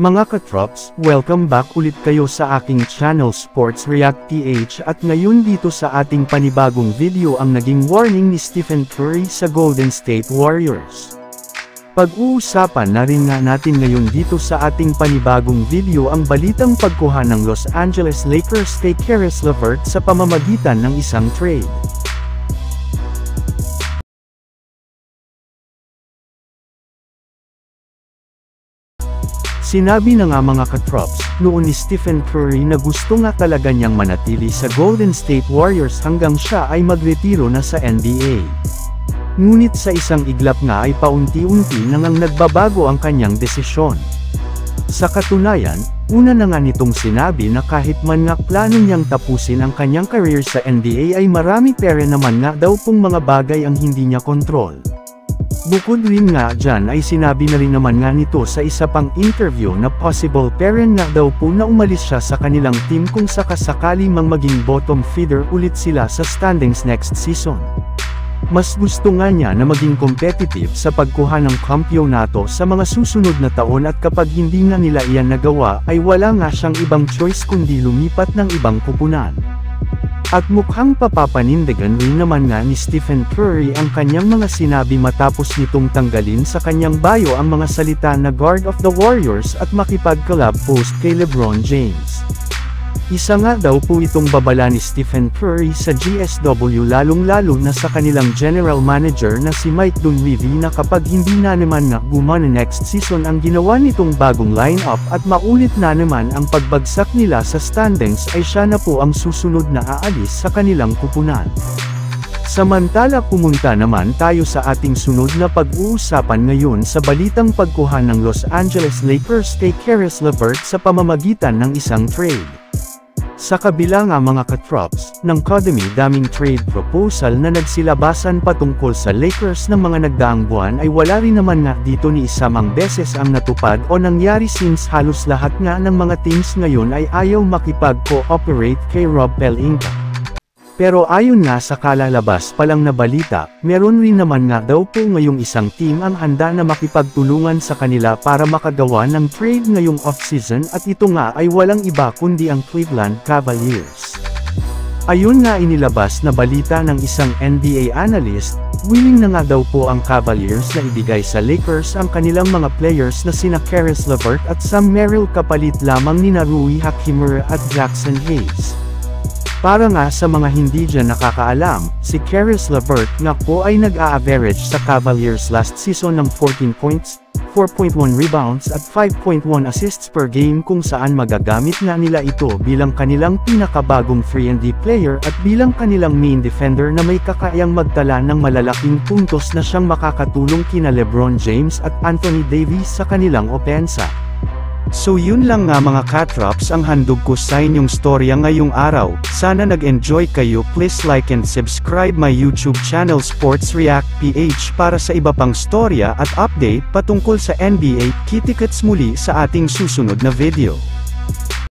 Mga katrops, welcome back ulit kayo sa aking channel Sports React PH at ngayon dito sa ating panibagong video ang naging warning ni Stephen Curry sa Golden State Warriors. Pag-uusapan na rin nga natin ngayon dito sa ating panibagong video ang balitang pagkuha ng Los Angeles Lakers kay Caris LeVert sa pamamagitan ng isang trade. Sinabi na nga mga katrops, noon ni Stephen Curry na gusto nga talaga niyang manatili sa Golden State Warriors hanggang siya ay magretiro na sa NBA. Ngunit sa isang iglap nga ay paunti-unti nang ang nagbabago ang kanyang desisyon. Sa katunayan, una na nga nitong sinabi na kahit man nga plano niyang tapusin ang kanyang career sa NBA ay marami pere naman nga daw pong mga bagay ang hindi niya kontrol. Bukod rin nga dyan ay sinabi na rin naman nga nito sa isa pang interview na possible parent nga daw po na umalis siya sa kanilang team kung sakasakali mang maging bottom feeder ulit sila sa standings next season. Mas gusto nga niya na maging competitive sa pagkuha ng kampyonato sa mga susunod na taon at kapag hindi nga nila iyan nagawa ay wala nga siyang ibang choice kundi lumipat ng ibang kupunan. At mukhang papapanindigan rin naman nga ni Stephen Curry ang kanyang mga sinabi matapos nitong tanggalin sa kanyang bio ang mga salita na Guard of the Warriors at makipag-collab post kay LeBron James. Isa nga daw po itong babala ni Stephen Curry sa GSW lalong-lalo na sa kanilang general manager na si Mike Dunleavy na kapag hindi na naman nga gumana next season ang ginawa nitong bagong lineup at maulit na naman ang pagbagsak nila sa standings ay siya na po ang susunod na aalis sa kanilang kupunan. Samantala pumunta naman tayo sa ating sunod na pag-uusapan ngayon sa balitang pagkuha ng Los Angeles Lakers kay Caris LeVert sa pamamagitan ng isang trade. Sa kabila nga mga katrops, ng Kodami daming trade proposal na nagsilabasan patungkol sa Lakers ng mga nagdaang buwan ay wala rin naman nga dito ni isamang beses ang natupad o nangyari since halos lahat nga ng mga teams ngayon ay ayaw makipag-cooperate kay Rob Pelinka. Pero ayon nga sa kalalabas palang na balita, meron rin naman nga daw po ngayong isang team ang handa na makipagtulungan sa kanila para makagawa ng trade ngayong off-season at ito nga ay walang iba kundi ang Cleveland Cavaliers. Ayun nga inilabas na balita ng isang NBA analyst, willing na nga daw po ang Cavaliers na ibigay sa Lakers ang kanilang mga players na sina Caris LeVert at Sam Merrill kapalit lamang ni Rui Hachimura at Jackson Hayes. Para nga sa mga hindi dyan nakakaalam, si Caris LeVert nga po ay nag-a-average sa Cavaliers last season ng 14 points, 4.1 rebounds at 5.1 assists per game kung saan magagamit nga nila ito bilang kanilang pinakabagong 3&D player at bilang kanilang main defender na may kakayang magtala ng malalaking puntos na siyang makakatulong kina Lebron James at Anthony Davis sa kanilang opensa. So yun lang nga mga katrops ang handog ko sa inyong storya ngayong araw, sana nag-enjoy kayo. Please like and subscribe my YouTube channel Sports React PH para sa iba pang storya at update patungkol sa NBA, kitikets muli sa ating susunod na video.